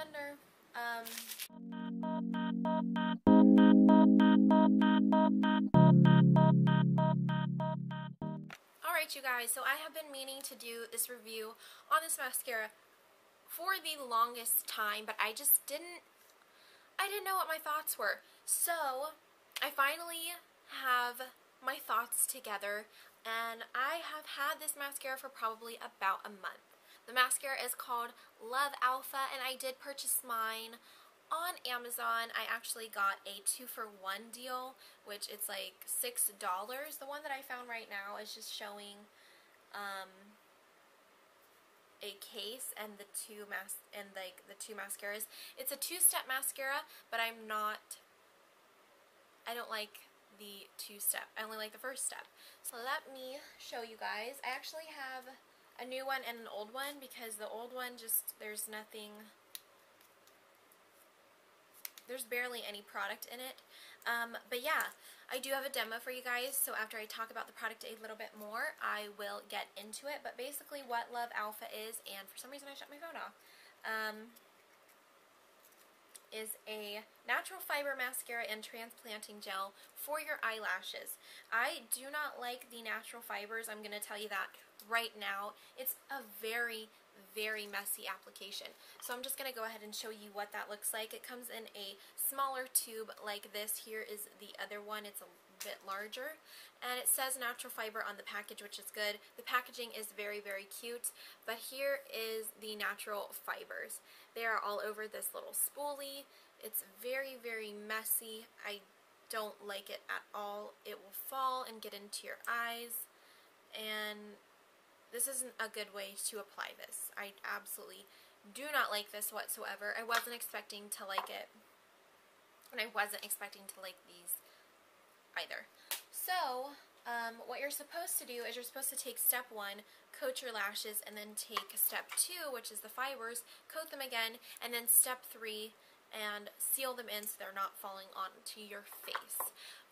thunder. Um, Alright you guys, so I have been meaning to do this review on this mascara for the longest time, but I just didn't, I didn't know what my thoughts were. So, I finally have my thoughts together, and I have had this mascara for probably about a month. The mascara is called Love Alpha, and I did purchase mine on Amazon. I actually got a two for one deal, which it's like six dollars. The one that I found right now is just showing um, a case and the two mas and like the two mascaras. It's a two-step mascara, but I'm not. I don't like the two-step. I only like the first step. So let me show you guys. I actually have a new one and an old one because the old one just there's nothing there's barely any product in it. Um, but yeah, I do have a demo for you guys, so after I talk about the product a little bit more, I will get into it. But basically what Love Alpha is, and for some reason I shut my phone off, um, is a natural fiber mascara and transplanting gel for your eyelashes. I do not like the natural fibers, I'm going to tell you that right now. It's a very, very messy application. So I'm just going to go ahead and show you what that looks like. It comes in a smaller tube like this. Here is the other one. It's a bit larger and it says natural fiber on the package which is good. The packaging is very very cute but here is the natural fibers. They are all over this little spoolie. It's very very messy. I don't like it at all. It will fall and get into your eyes and this isn't a good way to apply this. I absolutely do not like this whatsoever. I wasn't expecting to like it. And I wasn't expecting to like these either. So, um, what you're supposed to do is you're supposed to take step one, coat your lashes, and then take step two, which is the fibers, coat them again, and then step three, and seal them in so they're not falling onto your face.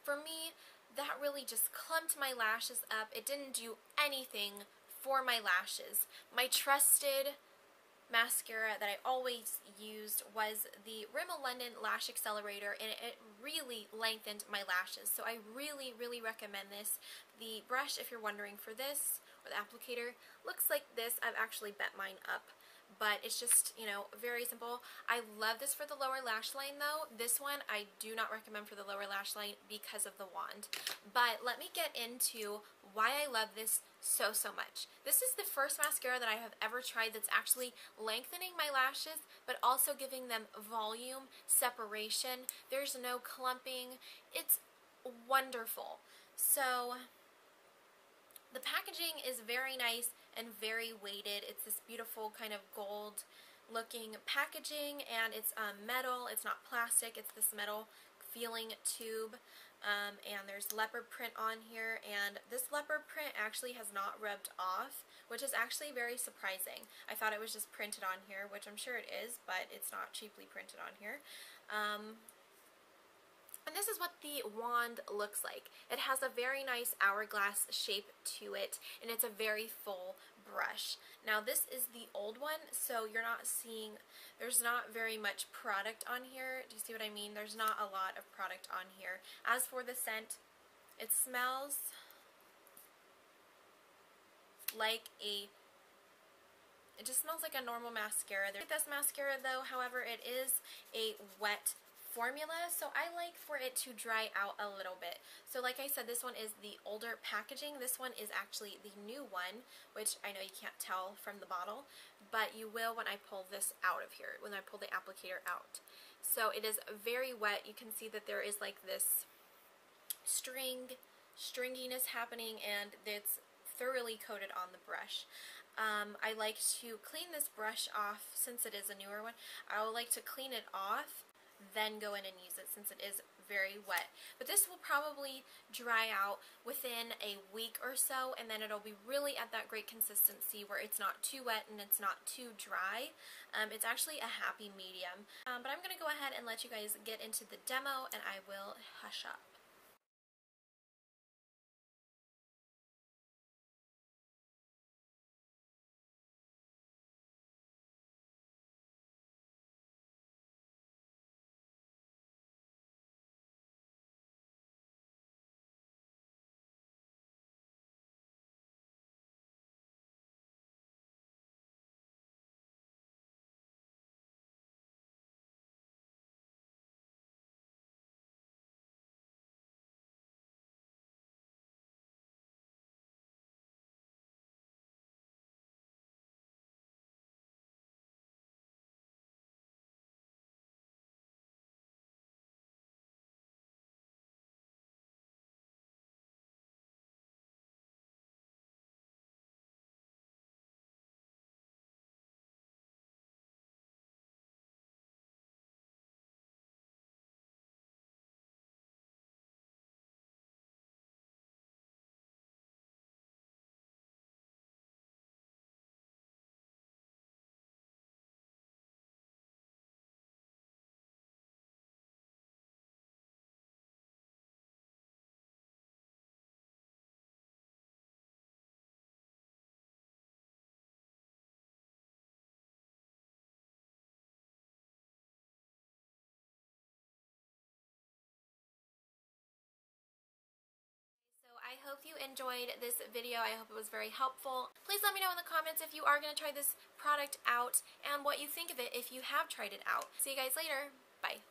For me, that really just clumped my lashes up. It didn't do anything for my lashes. My trusted mascara that I always used was the Rimmel London Lash Accelerator and it really lengthened my lashes. So I really, really recommend this. The brush, if you're wondering for this, or the applicator, looks like this. I've actually bent mine up but it's just, you know, very simple. I love this for the lower lash line though. This one I do not recommend for the lower lash line because of the wand. But let me get into why I love this so, so much. This is the first mascara that I have ever tried that's actually lengthening my lashes, but also giving them volume, separation. There's no clumping. It's wonderful. So, the packaging is very nice and very weighted. It's this beautiful kind of gold looking packaging and it's um, metal. It's not plastic. It's this metal feeling tube. Um, and there's leopard print on here and this leopard print actually has not rubbed off which is actually very surprising. I thought it was just printed on here which I'm sure it is but it's not cheaply printed on here. Um, and this is what the wand looks like. It has a very nice hourglass shape to it, and it's a very full brush. Now this is the old one, so you're not seeing, there's not very much product on here. Do you see what I mean? There's not a lot of product on here. As for the scent, it smells like a it just smells like a normal mascara. This mascara though, however, it is a wet formula, so I like for it to dry out a little bit. So like I said, this one is the older packaging. This one is actually the new one, which I know you can't tell from the bottle, but you will when I pull this out of here, when I pull the applicator out. So it is very wet. You can see that there is like this string, stringiness happening, and it's thoroughly coated on the brush. Um, I like to clean this brush off since it is a newer one. I would like to clean it off then go in and use it since it is very wet. But this will probably dry out within a week or so and then it'll be really at that great consistency where it's not too wet and it's not too dry. Um, it's actually a happy medium. Um, but I'm going to go ahead and let you guys get into the demo and I will hush up. I hope you enjoyed this video. I hope it was very helpful. Please let me know in the comments if you are going to try this product out and what you think of it if you have tried it out. See you guys later. Bye.